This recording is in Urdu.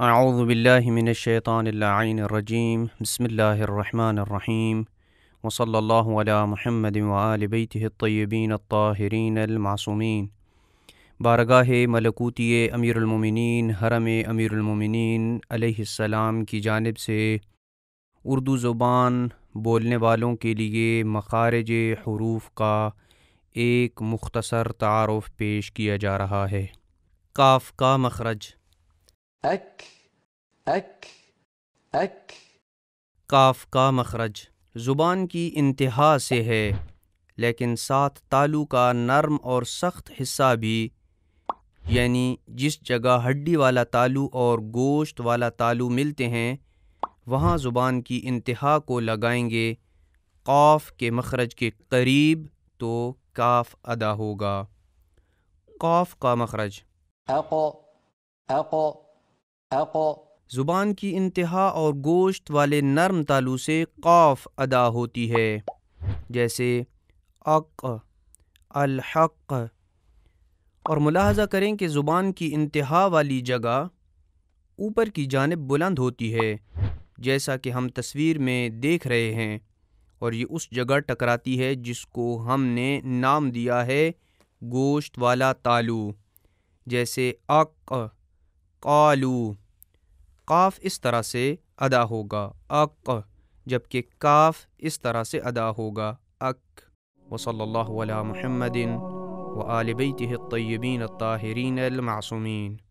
أعوذ بالله من الشيطان اللعين الرجيم. بسم الله الرحمن الرحيم. وصلى الله على محمد وآل بيته الطيبين الطاهرين المعصومين. بارگاہ ملکوتی امیر المومنین حرم امیر المومنین علیہ السلام کی جانب سے اردو زبان بولنے والوں کے لیے مخارج حروف کا ایک مختصر تعارف پیش کیا جا رہا ہے۔ کاف کا مخرج۔ أك أك أك کاف کا مخرج۔ زبان کی انتہا سے ہے لیکن ساتھ تالو کا نرم اور سخت حصہ بھی یعنی جس جگہ ہڈی والا تالو اور گوشت والا تالو ملتے ہیں وہاں زبان کی انتہا کو لگائیں گے قاف کے مخرج کے قریب تو کاف ادا ہوگا۔ قاف کا مخرج۔ أق أق أق زبان کی انتہا اور گوشت والے نرم تالو سے قاف ادا ہوتی ہے جیسے اق الحق۔ اور ملاحظہ کریں کہ زبان کی انتہا والی جگہ اوپر کی جانب بلند ہوتی ہے، جیسا کہ ہم تصویر میں دیکھ رہے ہیں۔ اور یہ اس جگہ ٹکراتی ہے جس کو ہم نے نام دیا ہے گوشت والا تالو، جیسے اق قالو۔ قاف اس طرح سے ادا ہوگا، اق، جبکہ کاف اس طرح سے ادا ہوگا اک وصلی اللہ علی محمد۔ وآل بيته الطيبين الطاهرين المعصومين.